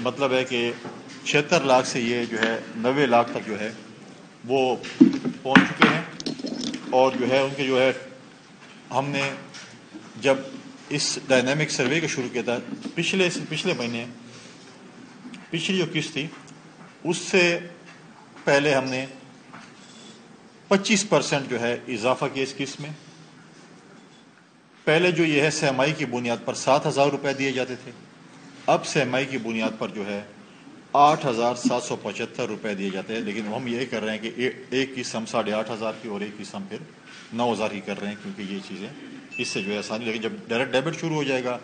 मतलब है कि छिहत्तर लाख से ये जो है नबे लाख तक जो है, वो पहुँच चुके हैं। और जो है, उनके जो है, हमने जब इस डायनामिक सर्वे को शुरू किया था, पिछले पिछले महीने, पिछली जो किस्त थी, उससे पहले हमने 25 परसेंट जो है इजाफा किया इस किस्त में। पहले जो ये है सहमाई की बुनियाद पर सात हज़ार रुपये दिए जाते थे। अब सहमाई की बुनियाद पर जो है आठ हज़ार सात सौ पचहत्तर रुपये दिए जाते हैं लेकिन हम यही कर रहे हैं कि ए, एक किस्त हम साढ़े आठ हज़ार की और एक किस्त हम फिर नौ हज़ार की कर रहे हैं क्योंकि ये चीज़ें इससे जो है आसानी लेकिन जब डायरेक्ट डेबिट शुरू हो जाएगा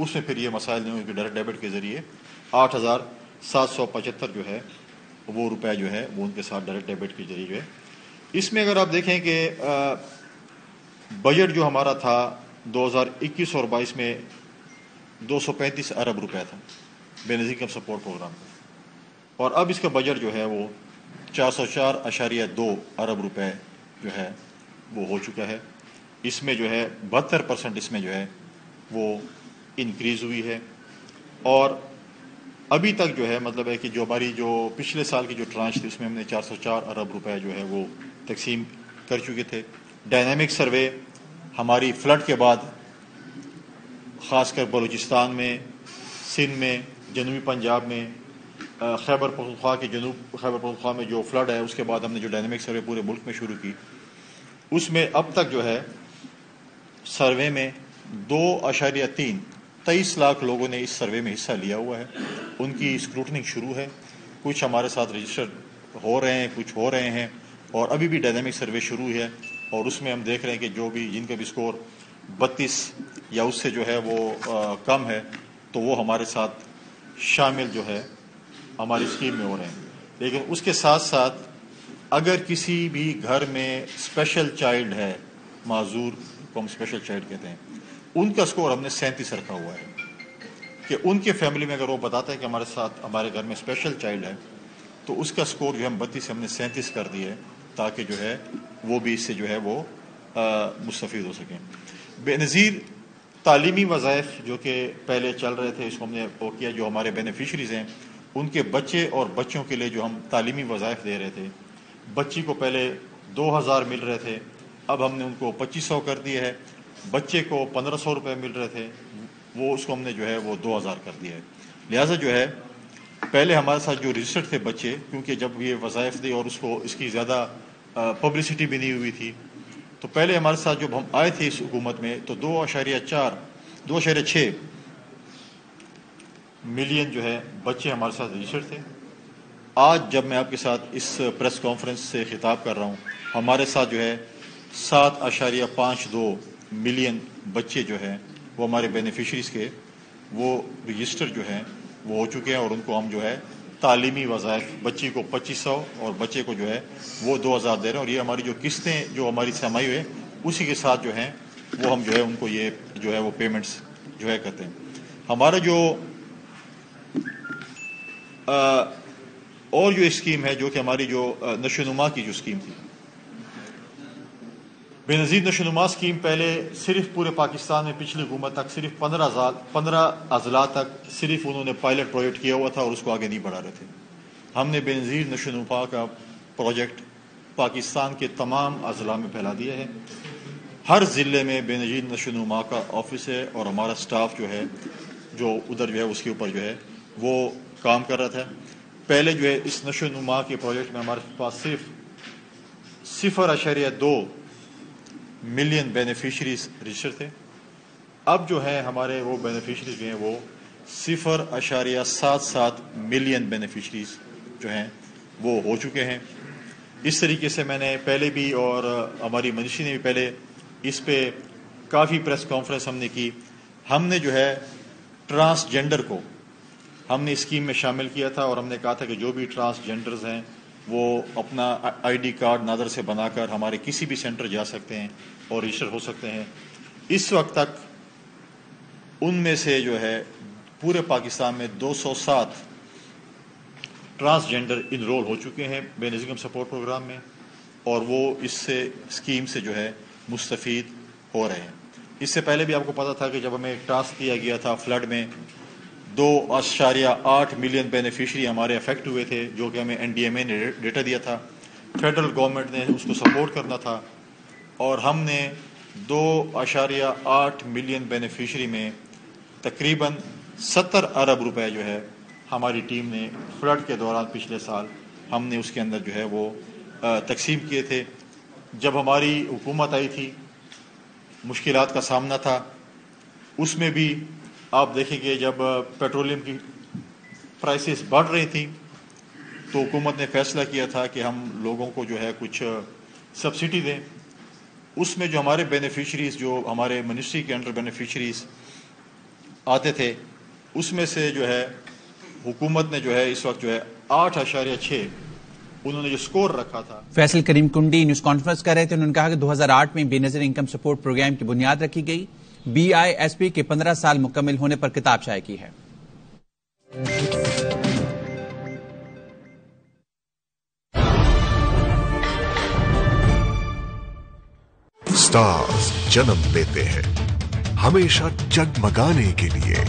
उसमें फिर ये मसाइल नहीं होंगे डायरेक्ट डेबिट के ज़रिए आठ हज़ार सात सौ पचहत्तर जो है वो रुपया जो है वो उनके साथ डायरेक्ट डेबिट के ज़रिए जो है। इसमें अगर आप देखें कि बजट जो हमारा था 2021 और 22 में 235 अरब रुपया था बेनजी कम सपोर्ट प्रोग्राम का और अब इसका बजट जो है वो चार सौ चार अशारिया दो अरब रुपए जो है वो हो चुका है। इसमें जो है बहत्तर परसेंट इसमें जो है वो इंक्रीज हुई है। और अभी तक जो है मतलब है कि जो हमारी जो पिछले साल की जो ट्रांच थी, उसमें हमने 404 अरब रुपए जो है वो तकसीम कर चुके थे। डायनेमिक सर्वे हमारी फ्लड के बाद ख़ासकर बलूचिस्तान में, सिंध में, जनूबी पंजाब में खैबर पख्तूनख्वा के जनूब, खैबर पख्तूनख्वा में जो फ्लड है, उसके बाद हमने जो डायनेमिक सर्वे पूरे मुल्क में शुरू की, उसमें अब तक जो है, सर्वे में दो अशारिया तीन, तेईस लाख लोगों ने इस सर्वे में हिस्सा लिया हुआ है। उनकी स्क्रूटनिंग शुरू है। कुछ हमारे साथ रजिस्टर हो रहे हैं, कुछ हो रहे हैं, और अभी भी डायनेमिक सर्वे शुरू है, और उसमें हम देख रहे हैं कि जो भी, जिनका भी स्कोर बत्तीस या उससे जो है वो आ, कम है तो वो हमारे साथ शामिल जो है हमारी स्कीम में हो रहे हैं। लेकिन उसके साथ साथ अगर किसी भी घर में स्पेशल चाइल्ड है माजूर को हम स्पेशल चाइल्ड कहते हैं उनका स्कोर हमने सैंतीस रखा हुआ है। कि उनके फैमिली में अगर वो बताता है कि हमारे साथ हमारे घर में स्पेशल चाइल्ड है तो उसका स्कोर जो है बत्तीस हमने सैंतीस कर दिए ताकि जो है वो भी इससे जो है वो मुस्तफ़ हो सकें। बेनज़ीर तालीमी वज़ाइफ जो कि पहले चल रहे थे, इसको हमने वो किया, जो हमारे बेनिफिशरीज़ हैं, उनके बच्चे और बच्चों के लिए जो हम तालीमी वज़ाइफ दे रहे थे। बच्ची को पहले दो हज़ार मिल रहे थे, अब हमने उनको पच्चीस सौ कर दिया है। बच्चे को पंद्रह सौ रुपये मिल रहे थे, वो उसको हमने जो है वो दो हज़ार कर दिया है। लिहाजा जो है, पहले हमारे साथ जो रजिस्टर्ड थे बच्चे, क्योंकि जब ये वज़ाइफ दी और उसको, इसकी ज़्यादा पब्लिसिटी भी नहीं हुई थी तो पहले हमारे साथ जब हम आए थे इस हुकूमत में तो दो अशारिया चार, दो अशारिया छः मिलियन जो है बच्चे हमारे साथ रजिस्टर्ड थे। आज जब मैं आपके साथ इस प्रेस कॉन्फ्रेंस से खिताब कर रहा हूँ, हमारे साथ जो है सात अशारिया पाँच दो मिलियन बच्चे जो हैं, वो हमारे बेनिफिशरीज के, वो रजिस्टर जो हैं, वो हो चुके हैं और उनको हम जो है तालीमी वज़ायफ बच्ची को पच्चीस सौ और बच्चे को जो है वो दो हज़ार दे रहे हैं। और ये हमारी जो किस्तें जो हमारी सामाई हुई उसी के साथ जो हैं वो हम जो है उनको ये जो है वो पेमेंट्स जो है करते हैं। हमारा जो आ, और जो स्कीम है जो कि हमारी जो नशोनुमा की जो स्कीम थी बेनजीर नशोनुमा स्कीम पहले सिर्फ़ पूरे पाकिस्तान में पिछली हुकूमत तक सिर्फ़ पंद्रह पंद्रह अजला तक सिर्फ़ उन्होंने पायलट प्रोजेक्ट किया हुआ था और उसको आगे नहीं बढ़ा रहे थे। हमने बेनजीर नशोनुमा का प्रोजेक्ट पाकिस्तान के तमाम अजला में फैला दिया है। हर ज़िले में बेनजीर नशोनुमा का ऑफ़िस है और हमारा स्टाफ जो है, जो उधर जो है, उसके ऊपर जो है, वो काम कर रहा था। पहले जो है, इस नशोनुमा के प्रोजेक्ट में हमारे पास सिर्फ़ सिफर अशरिया दो मिलियन बेनिफिशरीज रजिस्टर थे। अब जो है, हमारे वो बेनिफिशरीज जो हैं, वो सिफर अशारिया सात सात मिलियन बेनिफिशरीज जो हैं, वो हो चुके हैं। इस तरीके से मैंने पहले भी और हमारी मनीषी ने भी पहले इस पे काफ़ी प्रेस कॉन्फ्रेंस हमने की। हमने जो है ट्रांसजेंडर को, हमने स्कीम में शामिल किया था और हमने कहा था कि जो भी ट्रांसजेंडर्स हैं वो अपना आईडी कार्ड नादर से बनाकर हमारे किसी भी सेंटर जा सकते हैं और रजिस्टर हो सकते हैं। इस वक्त तक उनमें से जो है, पूरे पाकिस्तान में 207 ट्रांसजेंडर इनरोल हो चुके हैं बेनजिकम सपोर्ट प्रोग्राम में और वो इससे, स्कीम से जो है मुस्तफ़ हो रहे हैं। इससे पहले भी आपको पता था कि जब हमें टास्क किया गया था फ्लड में दो आशारिया आठ मिलियन बेनिफिशरी हमारे अफेक्ट हुए थे, जो कि हमें एन डी एम ए ने डेटा दिया था। फेडरल गवर्नमेंट ने उसको सपोर्ट करना था। और हमने दो आशारिया आठ मिलियन बेनिफिशरी में तकरीबन सत्तर अरब रुपए जो है हमारी टीम ने फ्लड के दौरान पिछले साल हमने उसके अंदर जो है वो तकसीम किए थे। जब हमारी हुकूमत आई थी मुश्किल का सामना था, उसमें भी आप देखेंगे जब पेट्रोलियम की प्राइसेस बढ़ रही थी तो हुकूमत ने फैसला किया था कि हम लोगों को जो है कुछ सब्सिडी दें। उसमें जो हमारे बेनिफिशरीज जो हमारे मिनिस्ट्री के अंडर बेनिफिशरीज आते थे, उसमें से जो है हुकूमत ने जो है इस वक्त जो है आठ आशार्य छः उन्होंने जो स्कोर रखा था। फैसल करीम कुंडी न्यूज़ कॉन्फ्रेंस कर रहे थे। उन्होंने कहा कि 2008 में बेनजर इनकम सपोर्ट प्रोग्राम की बुनियाद रखी गई। बीआईएसपी के 15 साल मुकम्मल होने पर किताब शाये की है। स्टार्स जन्म लेते हैं। हमेशा जगमगाने के लिए।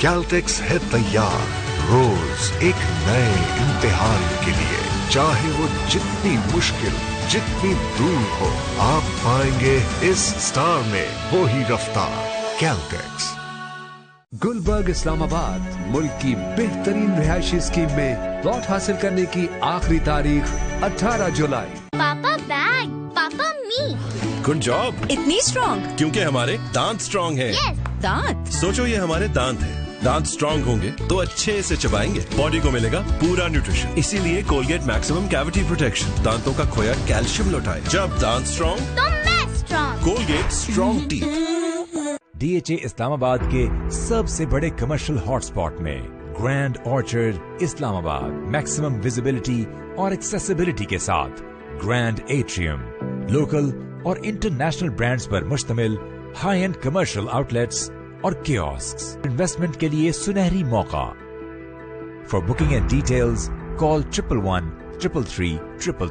कैलटेक्स है तैयार। रोज एक नए इम्तिहान के लिए। चाहे वो जितनी मुश्किल जितनी दूर हो आप पाएँगे इस स्टार में वो ही रफ्तार कैलटेक्स गुलबर्ग इस्लामाबाद मुल्क की बेहतरीन रिहायशी स्कीम में प्लॉट हासिल करने की आखिरी तारीख 18 जुलाई। पापा बैग पापा मी। गुड जॉब इतनी स्ट्रॉन्ग क्योंकि हमारे दांत स्ट्रॉन्ग है। यस दांत। सोचो ये हमारे दांत हैं। दांत स्ट्रॉन्ग होंगे तो अच्छे से चबाएँगे। बॉडी को मिलेगा पूरा न्यूट्रिशन इसीलिए कोलगेट मैक्सिमम कैविटी प्रोटेक्शन दांतों का खोया कैल्शियम लौटाए। जब दांत स्ट्रॉन्ग तो मैं strong Colgate strong T DHA Islamabad के सबसे बड़े कमर्शियल हॉटस्पॉट में grand orchard Islamabad maximum visibility और एक्सेसिबिलिटी के साथ ग्रैंड एट्रियम लोकल और इंटरनेशनल ब्रांड्स पर मुश्तमिल हाई एंड कमर्शियल आउटलेट्स और कियोस्क इन्वेस्टमेंट के लिए सुनहरी मौका. For booking and details call triple one triple three triple